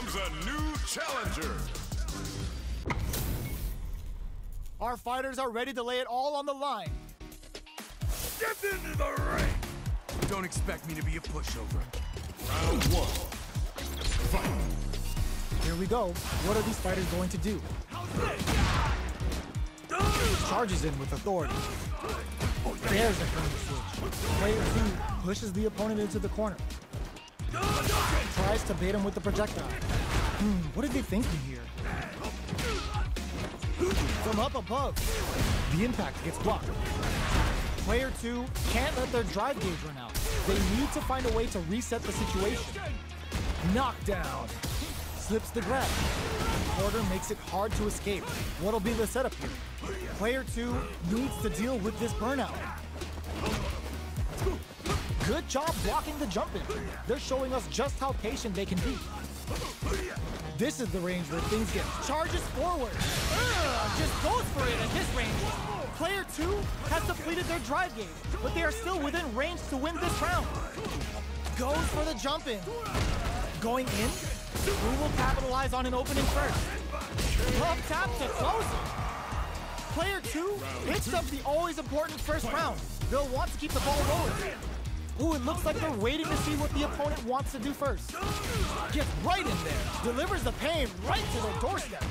comes a new challenger. Our fighters are ready to lay it all on the line. Step into the ring. Don't expect me to be a pushover. Round one. Fight. Here we go. What are these fighters going to do? Charges in with authority. There's a front switch. Player 2 pushes the opponent into the corner. Tries to bait him with the projectile. Hmm, what are they thinking here? From up above, the impact gets blocked. Player 2 can't let their drive gauge run out. They need to find a way to reset the situation. Knockdown. Slips the grab. Porter makes it hard to escape. What'll be the setup here? Player 2 needs to deal with this burnout. Good job blocking the jump in. They're showing us just how patient they can be. This is the range where things get charges forward. Ugh, just goes for it at this range. Player 2 has depleted their drive gauge, but they are still within range to win this round. Goes for the jump in. Going in, who will capitalize on an opening first? Up tap to close it. Player 2 hits up the always important first round. They'll want to keep the ball rolling. Ooh, it looks like they're waiting to see what the opponent wants to do first. Gets right in there, delivers the pain right to their doorstep.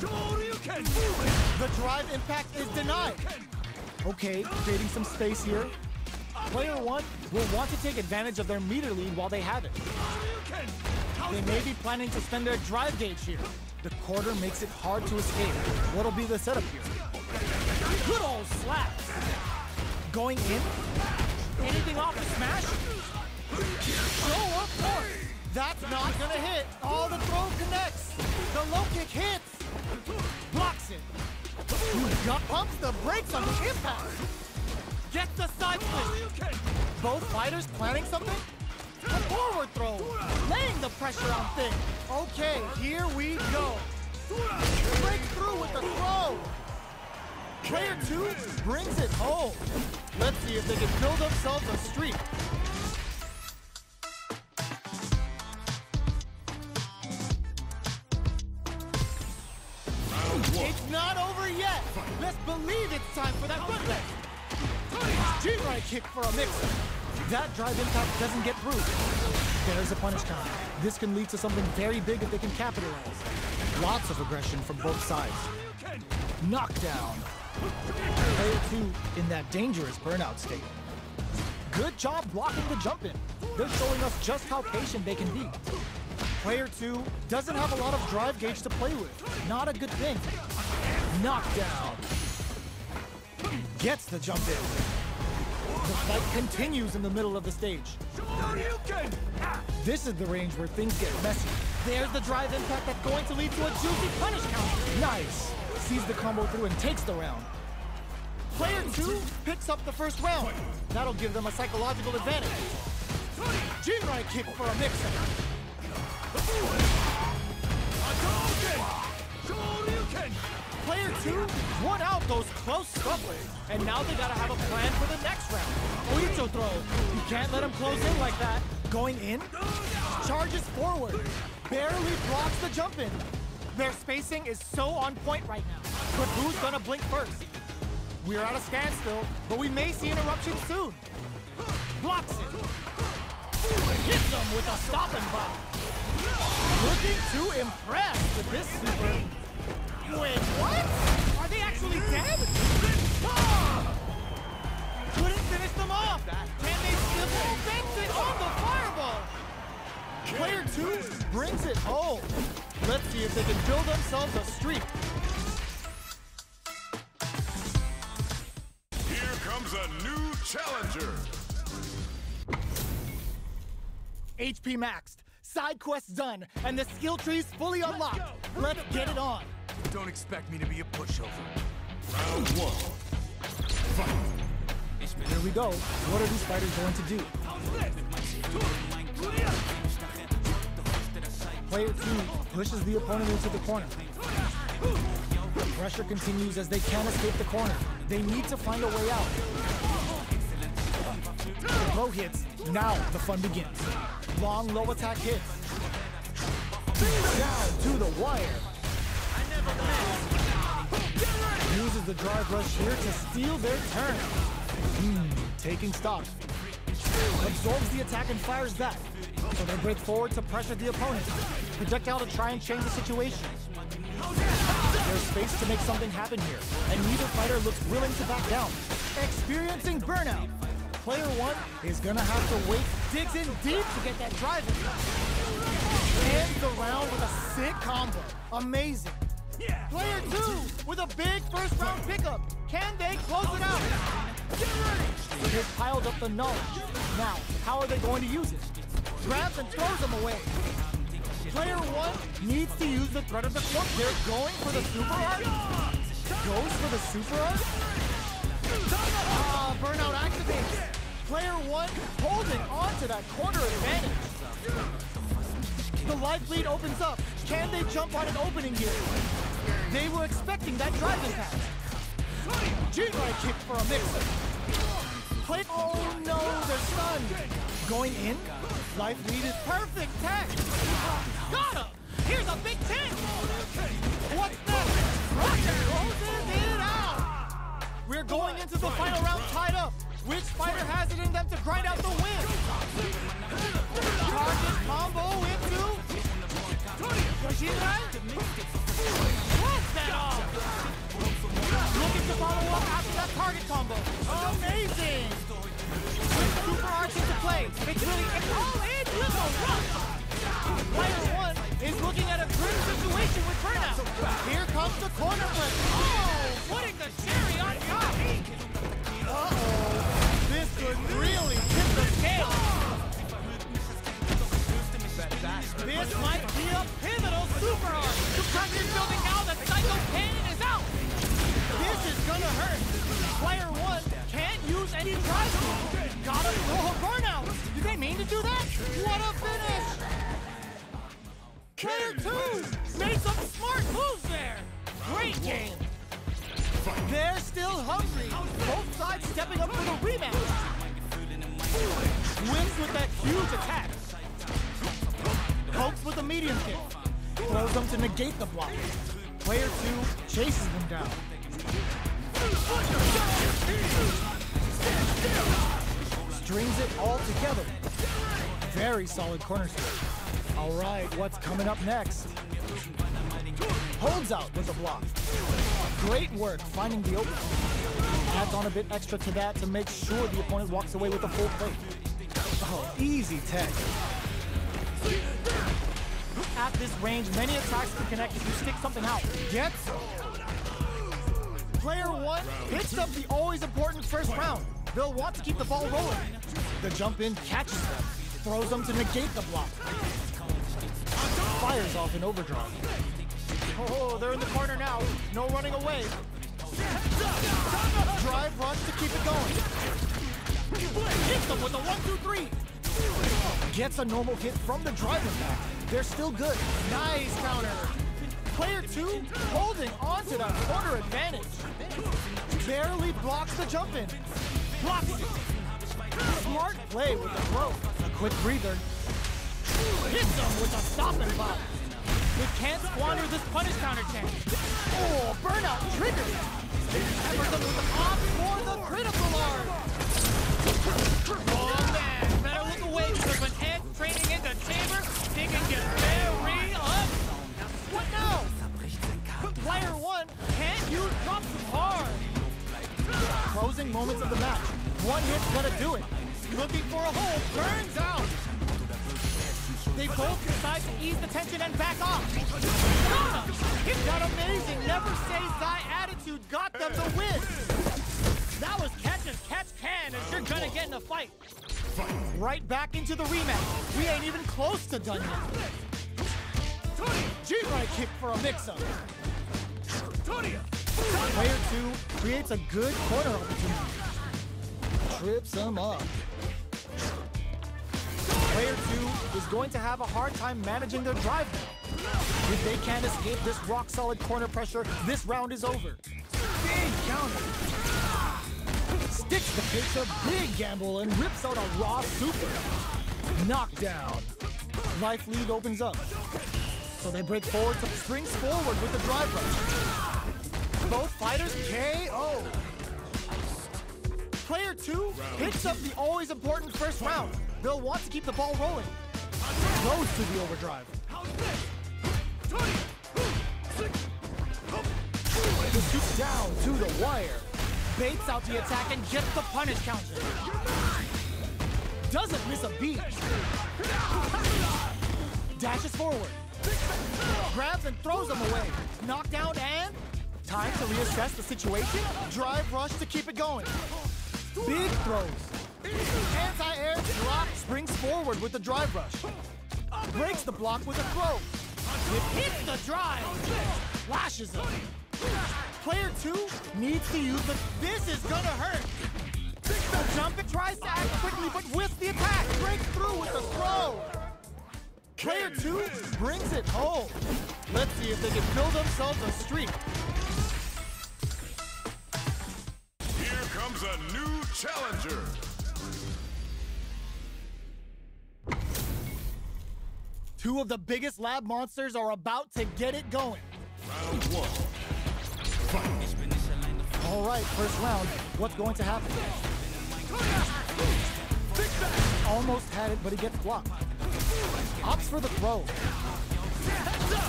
The drive impact is denied. Okay, creating some space here. Player one will want to take advantage of their meter lead while they have it. They may be planning to spend their drive gauge here. The quarter makes it hard to escape. What'll be the setup here? Good old slaps. Going in? That's not gonna hit. All the throw connects. The low kick hits. Blocks it. Gut pumps the brakes on the impact. Gets the side split. Both fighters planning something? A forward throw. Laying the pressure on Thing. Okay, here we go. Break through with the throw. Player two brings it home. Let's see if they can build themselves a streak. Kick for a mixer. That drive impact doesn't get through. There's a punish counter. This can lead to something very big if they can capitalize. Lots of aggression from both sides. Knockdown. Player two in that dangerous burnout state. Good job blocking the jump in. They're showing us just how patient they can be. Player two doesn't have a lot of drive gauge to play with. Not a good thing. Knockdown. Gets the jump in. The fight continues in the middle of the stage. This is the range where things get messy. There's the drive impact that's going to lead to a juicy punish counter. Nice. Sees the combo through and takes the round. Player two picks up the first round. That'll give them a psychological advantage. Jinrai kick for a mixer. Player two won out those close scuffles, and now they gotta have a plan for the next round. Oicho throw. You can't let him close in like that. Going in, charges forward, barely blocks the jump in. Their spacing is so on point right now. But who's gonna blink first? We're at a standstill, but we may see an eruption soon. Blocks it. Hits them with a stop and block. Looking too impressed with this super. Wait, what? Are they actually dead? Couldn't finish them off. Can they still it on the fireball? Player two brings it home. Let's see if they can build themselves a streak. Here comes a new challenger. HP maxed, side quests done, and the skill tree's fully unlocked. Let's get it on. Don't expect me to be a pushover. Round one. Fight. Here we go. What are these fighters going to do? Player 2 pushes the opponent into the corner. The pressure continues as they can't escape the corner. They need to find a way out. Throw hits. Now the fun begins. Long low attack hits. Down to the wire. Uses the drive rush here to steal their turn. Hmm, taking stock. Absorbs the attack and fires back. So they break forward to pressure the opponent. Projectile to try and change the situation. There's space to make something happen here, and neither fighter looks willing to back down. Experiencing burnout. Player one is gonna have to wait, digs in deep to get that drive in. Ends the round with a sick combo. Amazing. Player two with a big first round pickup. Can they close it out? They've piled up the knowledge. Now, how are they going to use it? Grabs and throws them away. Player one needs to use the threat of the cloak. They're going for the super art. Goes for the super art. Ah, burnout activates. Player one holding on to that corner advantage. The life lead opens up. Can they jump on an opening here? They were expecting that drive impact. Jinrai kick for a mixer. Play. Oh no, they're stunned. Going in. Life lead is perfect tech. Got him. Here's a big ten. What's next? Roger closes it out. We're going into the final round tied up. Which fighter has it in them to grind out the win? Target combo into Yoshirai. Target combo. Amazing! Super arts into play. It's really it's all in with a rush. Player one is looking at a grim situation with burnout. Here comes the corner press. Oh, putting the cherry on top. Uh-oh. This could really tip the scale. This might be a pivotal super arc. The pressure's building now that Psycho Cannon is out. This is gonna hurt. Any drive move. Gotta throw a burnout. Did they mean to do that? What a finish! Player two made some smart moves there. Great game. They're still hungry. Both sides stepping up for the rematch. Wins with that huge attack. Pokes with a medium kick. Throws them to negate the block. Player two chases them down. Strings it all together. Very solid corner strike. All right, what's coming up next? Holds out with a block. Great work finding the opening. Adds on a bit extra to that to make sure the opponent walks away with a full plate. Oh, easy tech. At this range, many attacks can connect if you stick something out. Gets Player one picks up the always important first round. They'll want to keep the ball rolling. The jump in catches them, throws them to negate the block. Fires off an overdrive. Oh, they're in the corner now. No running away. Drive runs to keep it going. Hits them with a one, two, three. Gets a normal hit from the drive back. They're still good. Nice counter. Player two holding on to that corner advantage. Barely blocks the jump in. Blocks it. Smart play with the throw. A quick breather. Hits them with a stop and pop. They can't squander this punish counter chance. Oh, burnout triggered. Peppers them with the pop for the critical art. Oh man, better look away because when Ed's training into chamber, can get very ugly. What now? Player one can't use drops hard. Closing moments of the match. One hit's gonna do it. Looking for a hole, burns out. They both decide to ease the tension and back off. Him! That amazing never say die attitude got them the win. That was catch as catch can as you're gonna get in a fight. Right back into the rematch. We ain't even close to done yet. Jinrai kick for a mix-up. Player two creates a good corner opportunity. Trips him up. Player two is going to have a hard time managing their drive. If they can't escape this rock-solid corner pressure, this round is over. Big counter. Sticks the pitch a big gamble and rips out a raw super. Knockdown. Life lead opens up. So they break forward to springs forward with the drive rush. Both fighters KO. Player two picks up the always important first round. They'll want to keep the ball rolling. Goes to the overdrive. The scoop down to the wire. Baits out the attack and gets the punish counter. Doesn't miss a beat. Dashes forward. Grabs and throws them away. Knockdown and time to reassess the situation. Drive rush to keep it going. Big throws. Anti-air drop springs forward with the drive rush. Breaks the block with a throw. It hits the drive. Flashes him. Player two needs to use the. This is gonna hurt. The jump and tries to act quickly, but with the attack, breaks through with the throw. Player two brings it home. Let's see if they can build themselves a streak. A new challenger. Two of the biggest lab monsters are about to get it going. Round one. Fight. All right, first round. What's going to happen? Almost had it, but he gets blocked. Opts for the throw.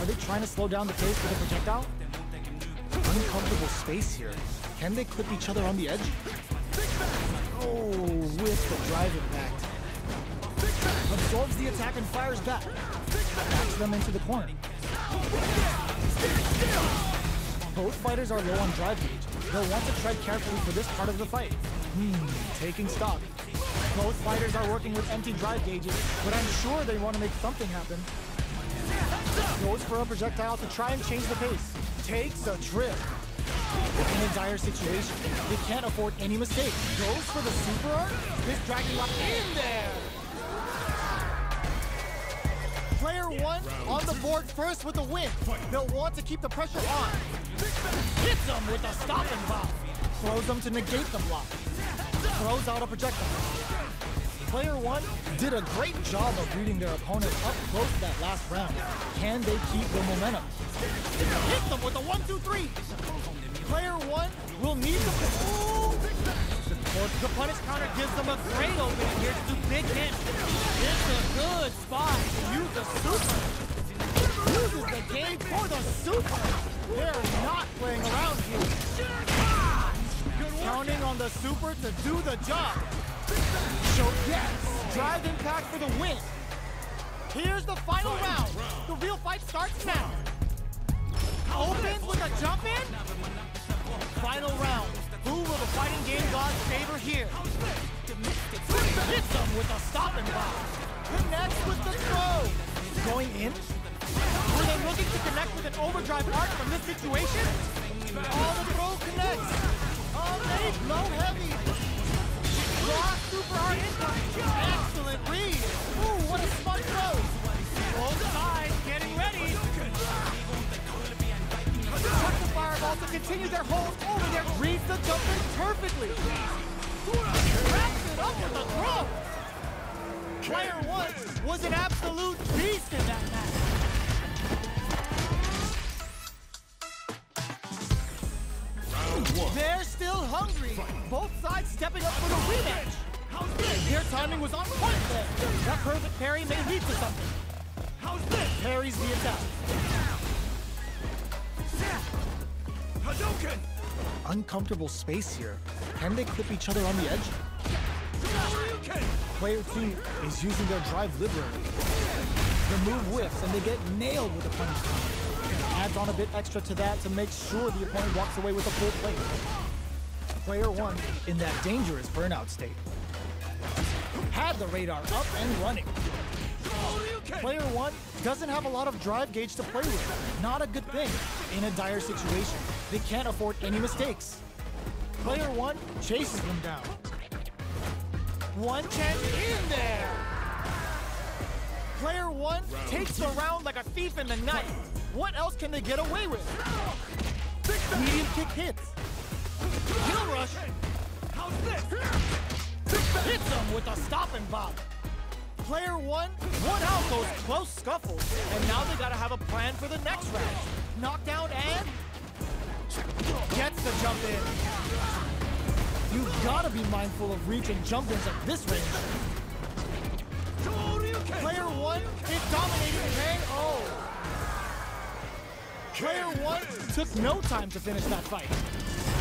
Are they trying to slow down the pace with a projectile? Uncomfortable space here. Can they clip each other on the edge? Oh, with the drive impact. Absorbs the attack and fires back. Backs them into the corner. Both fighters are low on drive gauge. They'll want to tread carefully for this part of the fight. Hmm, taking stock. Both fighters are working with empty drive gauges, but I'm sure they want to make something happen. Goes for a projectile to try and change the pace. Takes a trip. In a dire situation, they can't afford any mistakes. Goes for the super art. This dragging lock in there. Player one on the board first with a win. They'll want to keep the pressure on. Hits them with a stopping bomb. Throws them to negate the block. Throws out a projectile. Player one did a great job of reading their opponent up close that last round. Can they keep the momentum? Them with a one, two, three. Player one will need the. Ooh. The punish counter gives them a great opening here to do big hits. It's a good spot to use the super. Uses the game for the super. They're not playing around here. Counting on the super to do the job. So yes, drive impact for the win. Here's the final round. The real fight starts now. Opens with a jump in. Final round. Who will the fighting game gods favor here? Hits them with a stop and block. Connects with the throw. Going in? Were they looking to connect with an overdrive arc from this situation? All the throw connects. Oh, they low heavy. Block super hard. Excellent read. Ooh, what a smart throw. Both sides continue their hold over there. Reads the jumper perfectly. Wraps it up with a throw. Player one was an absolute beast in that match. They're still hungry. Both sides stepping up for the rematch. Their timing was on point there. That perfect parry may lead to something. How's this? Parries the attack. Uncomfortable space here. Can they clip each other on the edge? Player two is using their drive liberally. The move whiffs and they get nailed with a punish counter. Adds on a bit extra to that to make sure the opponent walks away with a full plate. Player one in that dangerous burnout state. Had the radar up and running. Player one doesn't have a lot of drive gauge to play with. Not a good thing in a dire situation. They can't afford any mistakes. Player one chases them down. One chance in there. Player one takes the round like a thief in the night. What else can they get away with? Medium kick hits. Kill rush. How's this? Hits him with a stop and bop. Player one won out those close scuffles, and now they gotta have a plan for the next round. Knockdown and gets the jump in. You've gotta be mindful of reach and jump ins at this range. Player one is dominating. Oh. Player one took no time to finish that fight.